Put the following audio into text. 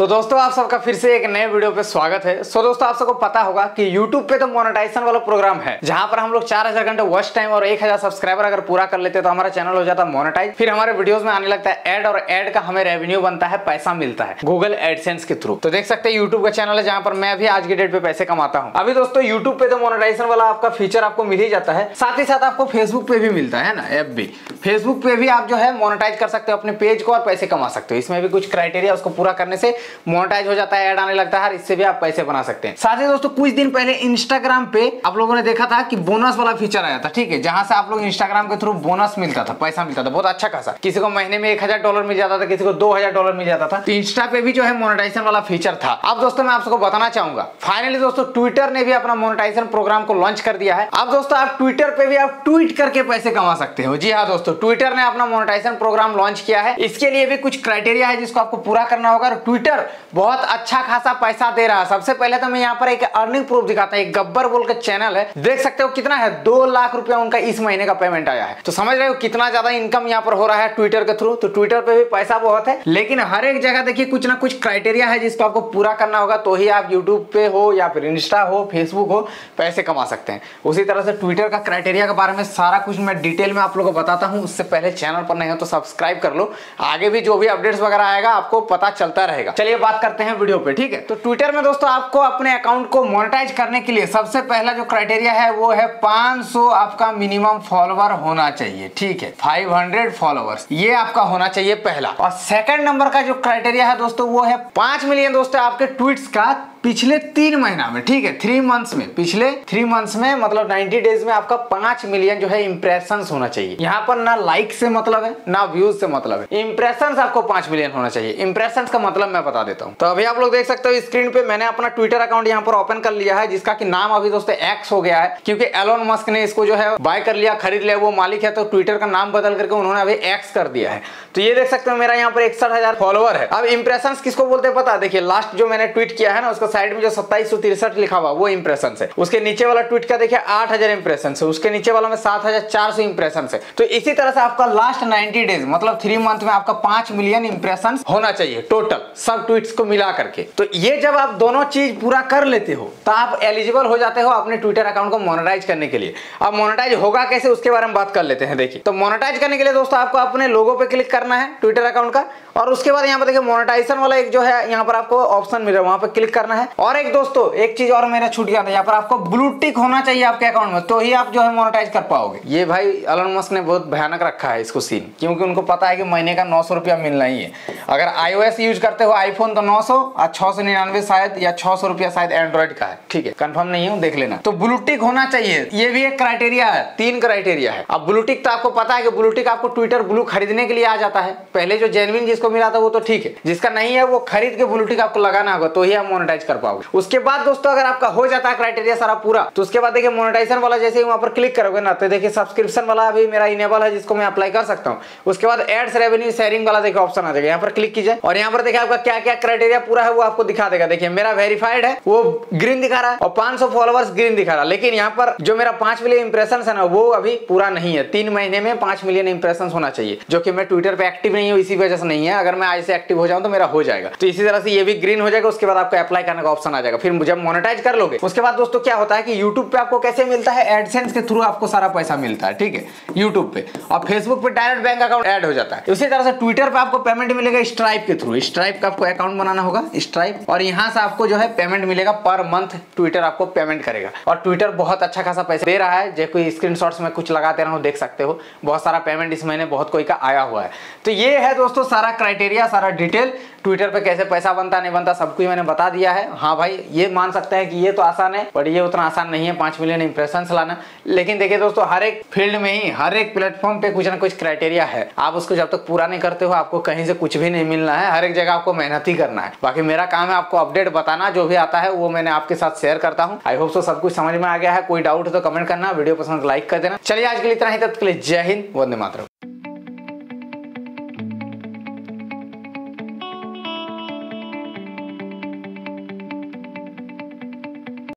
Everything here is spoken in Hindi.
तो दोस्तों, आप सबका फिर से एक नए वीडियो पे स्वागत है। सो दोस्तों, आप सबको पता होगा कि YouTube पे तो मोनेटाइजेशन वाला प्रोग्राम है, जहाँ पर हम लोग 4000 घंटे वॉच टाइम और 1000 सब्सक्राइबर अगर पूरा कर लेते तो हमारा चैनल हो जाता मोनेटाइज फिर हमारे वीडियोस में आने लगता है एड और एड का हमें रेवेन्यू बनता है, पैसा मिलता है गूगल एडसेंस के थ्रू तो देख सकते हैं यूट्यूब का चैनल है, जहाँ पर मैं भी आज की डेट पे पैसे कमाता हूँ। अभी दोस्तों यूट्यूब पे तो मोनेटाइजेशन वाला आपका फीचर आपको मिल ही जाता है। साथ ही साथ आपको फेसबुक पे भी मिलता है ना एफ़ भी फेसबुक पे भी आप जो है मोनेटाइज कर सकते हो, अपने पेज को और पैसे कमा सकते हो। इसमें भी कुछ क्राइटेरिया उसको पूरा करने से मोनेटाइज हो जाता है ऐड आने लगता है इससे भी आप पैसे बना सकते हैं। साथ ही दोस्तों, कुछ दिन पहले इंस्टाग्राम पे आप लोगों ने देखा था कि बोनस वाला फीचर आया था, ठीक है, जहाँ से आप लोग इंस्टाग्राम के थ्रू बोनस मिलता था, पैसा मिलता था, बहुत अच्छा खासा। किसी को महीने में एक हज़ार डॉलर मिल जाता था, किसी को दो डॉलर मिल जाता था। तो इंस्टा पे भी जो है मोनेटाइजेशन वाला फीचर था। अब दोस्तों, मैं आपको बताना चाहूँगा फाइनली दोस्तों ट्विटर ने भी अपना मोनेटाइजेशन प्रोग्राम को लॉन्च कर दिया है। अब दोस्तों, आप ट्विटर पे भी आप ट्वीट करके पैसे कमा सकते हो। जी हाँ दोस्तों ट्विटर ने अपना मोनेटाइजेशन प्रोग्राम लॉन्च किया है। इसके लिए भी कुछ क्राइटेरिया है जिसको आपको पूरा करना होगा, और ट्विटर बहुत अच्छा खासा पैसा दे रहा है। सबसे पहले तो मैं यहाँ पर एक अर्निंग प्रूफ दिखाता हूँ। गब्बर बोल के चैनल है। देख सकते हो कितना है? दो लाख रुपया उनका इस महीने का पेमेंट आया है। तो समझ रहे हो कितना ज़्यादा इनकम यहाँ पर हो रहा है ट्विटर के थ्रू तो ट्विटर पे भी पैसा बहुत है। लेकिन हर एक जगह देखिए कुछ ना कुछ क्राइटेरिया है जिसको आपको पूरा करना होगा। तो ही आप यूट्यूब पे हो या फिर इंस्टा हो फेसबुक हो, पैसे कमा सकते हैं। उसी तरह से ट्विटर का क्राइटेरिया के बारे में सारा कुछ मैं डिटेल में आप लोगों को बताता हूँ। उससे पहले चैनल पर नहीं हो तो सब्सक्राइब कर लो। आगे भी जो भी अपडेट्स वगैरह आएगा, आपको पता चलता रहेगा। चलिए बात करते हैं वीडियो पे, ठीक है? तो ट्विटर में दोस्तों आपको अपने अकाउंट को मोनेटाइज करने के लिए सबसे पहला जो क्राइटेरिया है, वो है 500 आपका मिनिमम फॉलोवर होना चाहिए, ठीक है? 500 फॉलोवर्स ये आपका होना चाहिए पहला। और सेकंड नंबर का जो क्राइटेरिया है दोस्तों, वो है पाँच मिलियन दोस्तों आपके ट्वीट्स का पिछले तीन महीना में, ठीक है थ्री मंथ्स में, पिछले थ्री मंथ्स में मतलब 90 डेज़ में आपका पाँच मिलियन जो है इंप्रेशन होना चाहिए। यहाँ पर ना लाइक से मतलब है, ना व्यूज़ से मतलब है। इंप्रेशन आपको पाँच मिलियन होना चाहिए। इंप्रेशन का मतलब मैं बता देता हूँ। तो अभी आप लोग देख सकते हो स्क्रीन पे मैंने अपना ट्विटर अकाउंट यहाँ पर ओपन कर लिया है, जिसका की नाम अभी दोस्तों एक्स हो गया है, क्योंकि एलोन मस्क ने इसको जो है बाय कर लिया, खरीद लिया, वो मालिक है तो ट्विटर का नाम बदल करके उन्होंने अभी एक्स कर दिया है। तो ये देख सकते हो मेरा यहाँ पर इकसठ फॉलोअर है। अब इंप्रेशन किसको बोलते हैं पता? देखिए लास्ट जो मैंने ट्वीट किया है ना, उसका साइड में जो सत्ताईस लिखा हुआ, वो इंप्रेशन है। उसके नीचे वाला ट्वीट का देखिए? आठ हज़ार इंप्रेशन है। उसके नीचे वाला में सात हज़ार चार सौ इंप्रेशन है। तो इसी तरह से आपका लास्ट नाइनटी डेज़ मतलब थ्री मंथ में आपका पाँच मिलियन इंप्रेशन होना चाहिए टोटल सब ट्वीट को मिला करके। तो ये जब आप दोनों चीज़ पूरा कर लेते हो तो आप एलिजिबल हो जाते हो अपने ट्विटर अकाउंट को मोनेटाइज करने के लिए। अब मोनेटाइज होगा कैसे, उसके बारे में बात कर लेते हैं, देखिए। तो मोनेटाइज करने के लिए दोस्तों, आपको अपने लोगो पे क्लिक करना है ट्विटर अकाउंट का, और उसके बाद यहाँ पर देखिए मोनेटाइजेशन वाला एक जो है, यहाँ पर आपको ऑप्शन मिल रहा है। वहाँ पर क्लिक करना है। और एक दोस्तों, एक चीज़ और मेरा छूट गया था, यहाँ पर आपको ब्लू टिक होना चाहिए आपके अकाउंट में तो ही आप जो है मोनेटाइज कर पाओगे। ये भाई अलन मस्क ने बहुत भयानक रखा है इसको सीन क्योंकि उनको पता है कि महीने का नौ सौ रुपया मिलना ही है। अगर आईओएस यूज़ करते हो आईफोन तो नौ सौ और छह सौ निन्यानवे शायद, या छह सौ रुपया शायद एंड्रॉइड का है। ठीक है कंफर्म नहीं हूँ, देख लेना। तो ब्लू टिक होना चाहिए, ये भी एक क्राइटेरिया है, तीन क्राइटेरिया है। अब ब्लू टिक तो आपको पता है कि ब्लू टिक आपको ट्विटर ब्लू खरीदने के लिए आ जाता है। पहले जो जेनविन जिसको मिला था वो तो ठीक है, जिसका नहीं है वो खरीद के ब्लूटिक आपको लगाना होगा तो ही आप मोनेटाइज कर पाओगे। उसके बाद दोस्तों, अगर आपका हो जाता है क्राइटेरिया सारा पूरा तो उसके बाद देखिए मोनेटाइजेशन वाला जैसे वहाँ पर क्लिक करोगे ना तो देखिए सब्सक्रिप्शन वाला अभी मेरा इनेबल है, जिसको मैं अप्लाई कर सकता हूँ। उसके बाद एड्स रेवेन्यू शेयरिंग वाला देखिए ऑप्शन आ जाएगा। यहाँ पर क्लिक कीजिए। और यहाँ पर देखिए आपका क्या क्या क्राइटेरिया पूरा है, वो आपको दिखा देगा। देखिए, मेरा वेरीफाइड है, वो ग्रीन दिखा रहा है और पाँच फॉलोवर्स ग्रीन दिखा रहा है। लेकिन यहाँ पर जो मेरा पाँच मिलियन इंप्रेशन है ना, वो अभी पूरा नहीं है। तीन महीने में पाँच मिलियन इंप्रेशन होना चाहिए, जो कि मैं ट्विटर पे एक्टिव नहीं हूँ, इसी वजह से नहीं है। अगर मैं आज से एक्टिव हो जाऊँ तो मेरा हो जाएगा। तो इसी तरह से ये भी ग्रीन हो जाएगा। उसके बाद आपको अप्लाई करने का ऑप्शन आ जाएगा। फिर जब मोनेटाइज कर लोगे, उसके बाद दोस्तों क्या होता है कि यूट्यूब पे आपको कैसे मिलता है? एडसेंस के थ्रू आपको सारा पैसा मिलता है, ठीक है? यूट्यूब पे। और फेसबुक पे डायरेक्ट बैंक अकाउंट ऐड हो जाता है। उसी तरह से ट्विटर पे आपको पेमेंट मिलेगा स्ट्राइप के थ्रू स्ट्राइप का आपको अकाउंट बनाना होगा स्ट्राइप और यहाँ से आपको जो है पेमेंट मिलेगा पर मंथ ट्विटर आपको पेमेंट करेगा। और ट्विटर बहुत अच्छा खासा पैसा दे रहा है। जो कोई स्क्रीन में कुछ लगाते रहो, देख सकते हो। बहुत सारा पेमेंट इस महीने बहुत कोई का आया हुआ है। तो ये है दोस्तों सारा क्राइटेरिया सारा डिटेल ट्विटर पे कैसे पैसा बनता, नहीं बनता सब कुछ मैंने बता दिया है। हाँ भाई, ये मान सकते हैं कि ये तो आसान है, पर ये उतना आसान नहीं है, पाँच मिलियन इंप्रेशन लाना। लेकिन देखिए दोस्तों, हर एक फ़ील्ड में ही, हर एक प्लेटफॉर्म पे कुछ ना कुछ क्राइटेरिया है। आप उसको जब तक पूरा नहीं करते हो, आपको कहीं से कुछ भी नहीं मिलना है। हर एक जगह आपको मेहनत ही करना है। बाकी मेरा काम है आपको अपडेट बताना, जो भी आता है, वो मैंने आपके साथ शेयर करता हूँ। आई होप सो सब कुछ समझ में आ गया है। कोई डाउट है तो कमेंट करना, वीडियो पसंद लाइक कर देना। चलिए आज के लिए इतना ही, तब के लिए जय हिंद, वंदे मातरम।